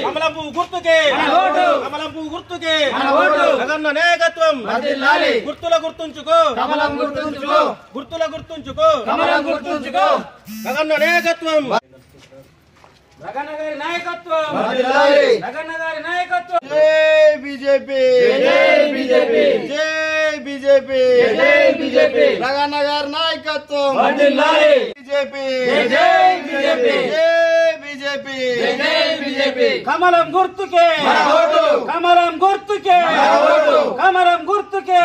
కమలం పువ్వు గుర్తుకే. కమలం పువ్వు గుర్తుకే. జగన్న నాయకత్వం గుర్తుల గుర్తుంచుకో. కమలం గుర్తుంచుకో. గుర్తుల గుర్తుంచుకో. కమలం గుర్తుంచుకో. జగన్న నాయకత్వం గారి నాయకత్వం. గారి నాయకత్వం. జై బీజేపీ. జై బీజేపీ. జై బీజేపీ. జై బీజేపీ. గారి నాయకత్వం. జై బీజేపీ. కమలం గుర్తుకే. కమలం గుర్తుకే. కమలం గుర్తుకే.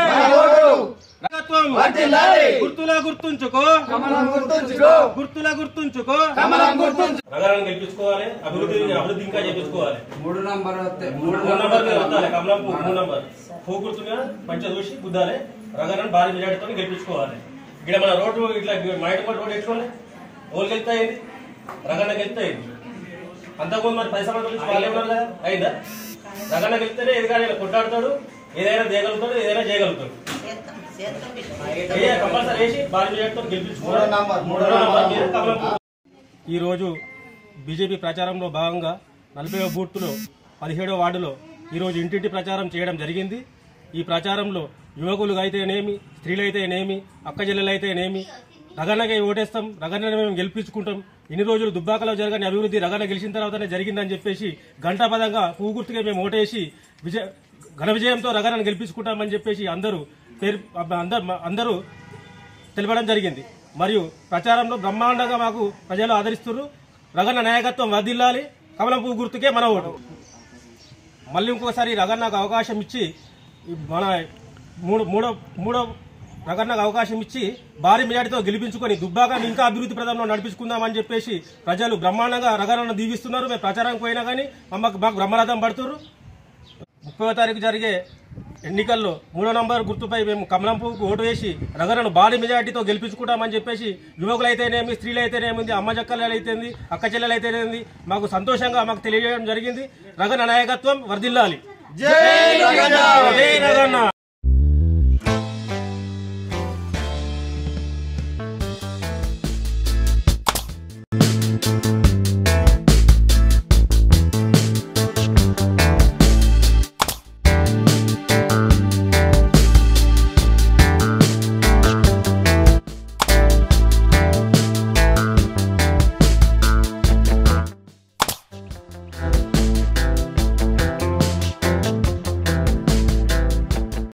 గుర్తుల గుర్తుంచుకో. కమలం గుర్తుంచుకో. గుర్తుల గుర్తుంచుకో. కమలం గుర్తుంచు. నగరాన్ని గెలిపించుకోవాలి అభివృద్ధి అభివృద్ధి ఇంకా చేపించుకోవాలి. మూడు నంబర్ మూడు నంబర్ కమలం మూడు నంబర్ పువ్వు గుర్తుగా పంచ చూసి గుద్దాలి. రగరని భారీ మెజార్టీతో గెలిపించుకోవాలి. ఇక్కడ మన రోడ్డు ఇట్లా మా ఇంటి రోడ్డు ఎట్టుకోండి ఓళ్ళు వెళ్తా అయింది? రగన్న వెళ్తా అయింది? అంతకుముందు మరి పైసా మంది గురించి వాళ్ళే ఉన్నారు కదా అయిందా? రగన్న వెళ్తేనే ఎదుగాడు కొట్టాడతాడు ఏదైనా చేయగలుగుతాడు ఏదైనా చేయగలుగుతాడు. ఈరోజు బీజేపీ ప్రచారంలో భాగంగా నలభై బూత్లో పదిహేడవ వార్డులో ఈరోజు ఇంటింటి ప్రచారం చేయడం జరిగింది. ఈ ప్రచారంలో యువకులు అయితేనేమి స్త్రీలు అయితేనేమి అక్క చెల్లెలు అయితేనేమి రగన్నకే ఓటేస్తాం రగన్న మేము గెలిపించుకుంటాం. ఇన్ని రోజులు దుబ్బాకలో జరగని అభివృద్ధి రగన్న గెలిచిన తర్వాతనే జరిగిందని చెప్పేసి గంటాపదంగా పూగుర్తుగా మేము ఓటేసి విజయ ఘన విజయంతో రగన్నను గెలిపించుకుంటామని చెప్పేసి అందరూ పేరు అందరూ తెలపడం జరిగింది. మరియు ప్రచారంలో బ్రహ్మాండంగా మాకు ప్రజలు ఆదరిస్తున్నారు రగన్న నాయకత్వం వదిల్లాలి కమలం పువ్వు గుర్తుకే మన ఓటు. మళ్ళీ ఇంకొకసారి రగన్నకు అవకాశం ఇచ్చి మన మూడు మూడో మూడో రగన్నకు అవకాశం ఇచ్చి భారీ మెజార్టీతో గెలిపించుకొని దుబ్బాగా ఇంకా అభివృద్ధి ప్రదంలో నడిపించుకుందామని చెప్పేసి ప్రజలు బ్రహ్మాండంగా రగన్నను దీవిస్తున్నారు. మేము ప్రచారానికి పోయినా కానీ మాకు మాకు బ్రహ్మరథం పడుతున్నారు ముప్పై తారీఖు జరిగే ఎన్నికల్లో మూడో నంబర్ గుర్తుపై మేము కమలం పువ్వుకు ఓటు వేసి రగరను భారీ మెజార్టీతో గెలిపించుకుంటామని చెప్పేసి యువకులైతేనేమి స్త్రీలైతేనేమి అమ్మ జక్కలు అయితేంది అక్క చెల్లెలు అయితేనేమి మాకు సంతోషంగా మాకు తెలియజేయడం జరిగింది. రగన నాయకత్వం వర్ధిల్లాలి. జై రగన్న